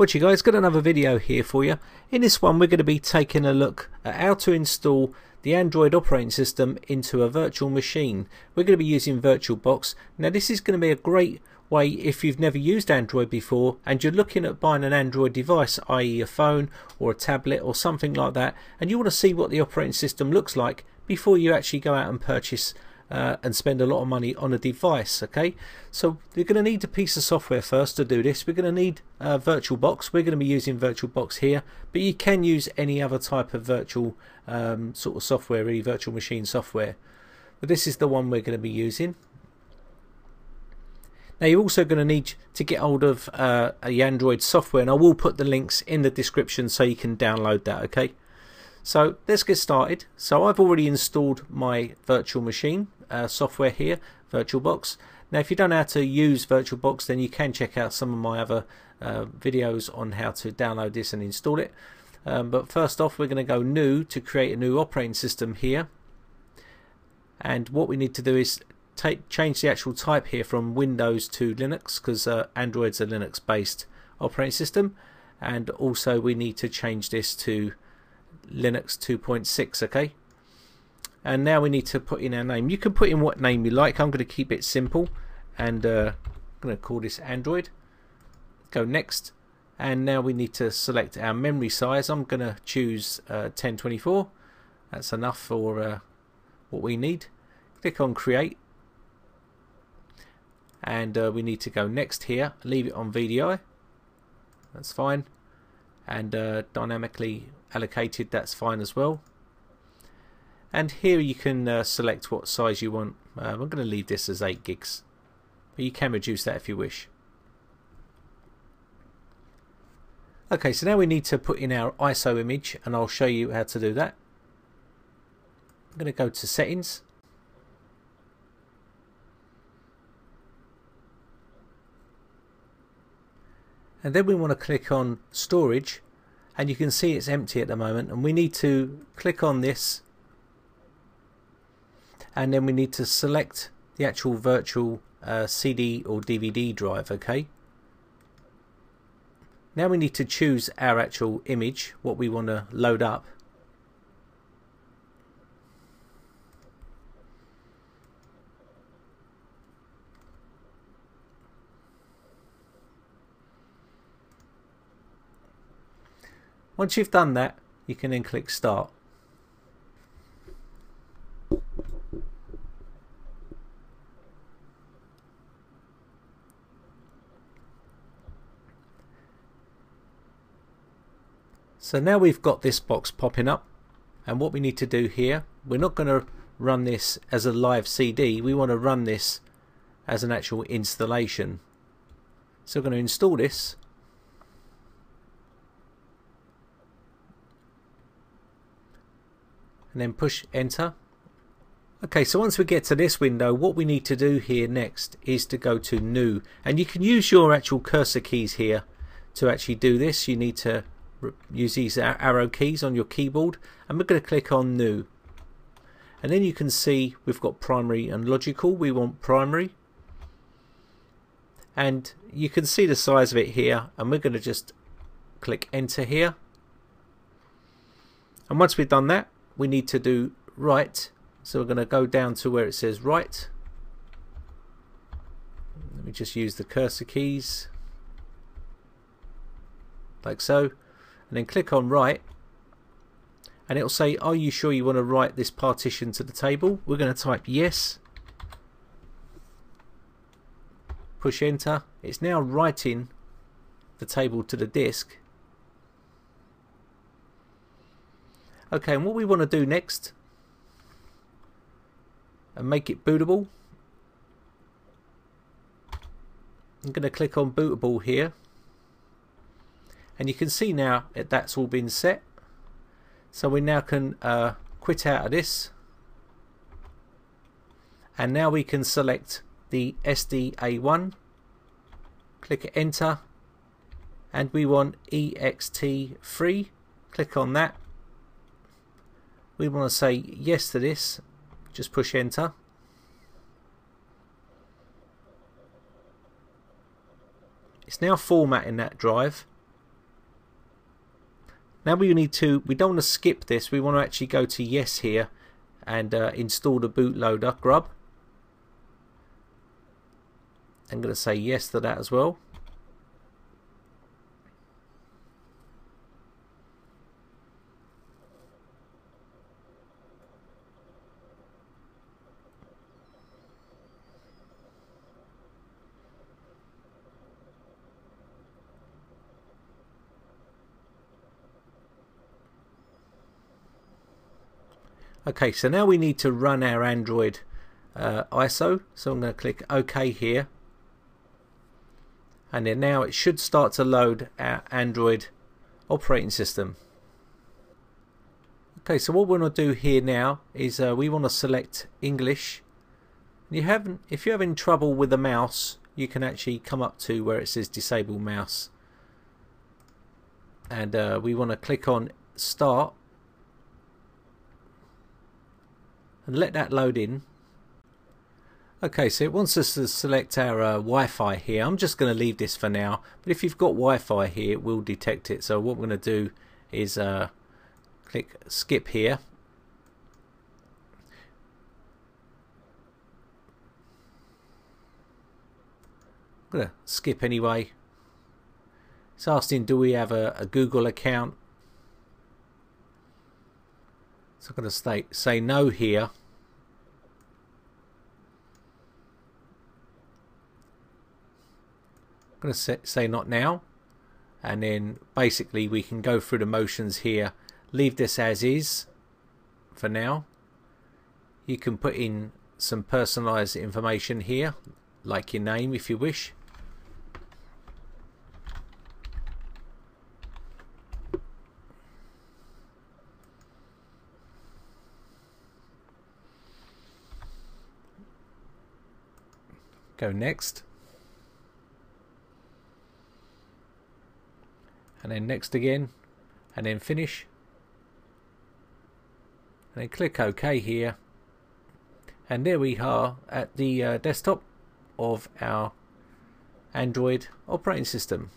What you guys got another video here for you. In this one we're going to be taking a look at how to install the Android operating system into a virtual machine. We're going to be using VirtualBox. Now this is going to be a great way if you've never used Android before and you're looking at buying an Android device, i.e. a phone or a tablet or something like that, and you want to see what the operating system looks like before you actually go out and purchase uh, and spend a lot of money on a device okay? So you're going to need a piece of software first to do this. We're going to need uh, VirtualBox we're going to be using VirtualBox here but you can use any other type of virtual um, sort of software really virtual machine software. But this is the one we're going to be using. Now you're also going to need to get hold of uh, a Android software and I will put the links in the description so you can download that okay? So let's get started. So I've already installed my virtual machine uh, software here, VirtualBox. Now if you don't know how to use VirtualBox then you can check out some of my other uh, videos on how to download this and install it. Um, but first off we're going to go new to create a new operating system here. And what we need to do is take change the actual type here from Windows to Linux because uh, Android's a Linux based operating system and also we need to change this to Linux 2.6 okay and now we need to put in our name. You can put in what name you like. I'm going to keep it simple. And uh, I'm going to call this Android. Go next. And now we need to select our memory size. I'm going to choose uh, 1024 that's enough for uh, what we need. Click on create. And uh, we need to go next here. Leave it on VDI that's fine. And uh, dynamically allocated. That's fine as well and here you can uh, select what size you want. Um, I'm going to leave this as 8 gigs. But you can reduce that if you wish. Okay so now we need to put in our ISO image and I'll show you how to do that. I'm going to go to settings. And then we want to click on storage and you can see it's empty at the moment and we need to click on this and then we need to select the actual virtual uh, CD or DVD drive okay now we need to choose our actual image what we want to load up Once you've done that, you can then click Start. So now we've got this box popping up and what we need to do here, we're not going to run this as a live CD, we want to run this as an actual installation. So we're going to install this. And then push enter. Okay so once we get to this window what we need to do here next is to go to new. And you can use your actual cursor keys here to actually do this. You need to use these arrow keys on your keyboard and we're going to click on new. And then you can see we've got primary and logical we want primary. And you can see the size of it here and we're going to just click enter here. And once we've done that we need to do write so we're going to go down to where it says write let me just use the cursor keys. Like so and then click on write and it'll say are you sure you want to write this partition to the table? We're going to type yes. Push enter. It's now writing the table to the disk. Okay, and what we want to do next and make it bootable. I'm going to click on bootable here and you can see now that that's all been set. So we now can uh, quit out of this. And now we can select the SDA1 click enter. And we want ext3 click on that. We want to say yes to this. Just push enter. It's now formatting that drive now we need to we don't want to skip this we want to actually go to yes here and uh, install the bootloader grub. I'm going to say yes to that as well Okay, so now we need to run our Android uh, ISO. So I'm going to click OK here. And then now it should start to load our Android operating system. Okay, so what we want to do here now is uh, we want to select English. You haven't, if you're having trouble with the mouse, you can actually come up to where it says Disable Mouse, and uh, we want to click on Start and let that load in. Okay, so it wants us to select our uh, Wi-Fi here. I'm just going to leave this for now, but if you've got Wi-Fi here, it will detect it. So what we're going to do is uh, click skip here. I'm going to skip anyway. It's asking do we have a, a Google account. So I'm going to stay, say no here. Going to say not now. And then basically we can go through the motions here. Leave this as is for now. You can put in some personalized information here like your name if you wish. Go next and then next again and then finish. And then click OK here. And there we are at the uh, desktop of our Android operating system.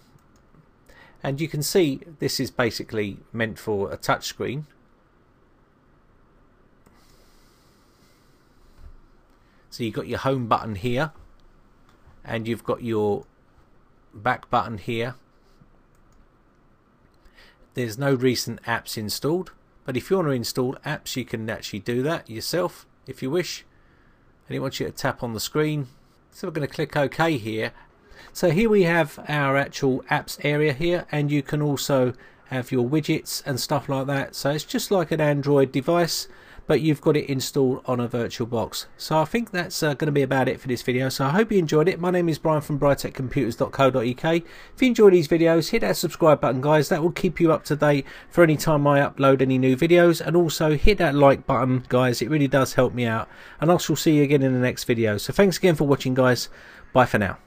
And you can see this is basically meant for a touch screen. So you've got your home button here and you've got your back button here there's no recent apps installed, but if you want to install apps, you can actually do that yourself if you wish. And it wants you to tap on the screen. So we're going to click OK here. So here we have our actual apps area here, and you can also have your widgets and stuff like that. So it's just like an Android device but you've got it installed on a virtual box So I think that's uh, going to be about it for this video. So I hope you enjoyed it. My name is Brian from briteccomputers.co.uk If you enjoy these videos, hit that subscribe button, guys. That will keep you up to date for any time I upload any new videos. And also hit that like button, guys. It really does help me out. And I shall see you again in the next video. So thanks again for watching, guys. Bye for now.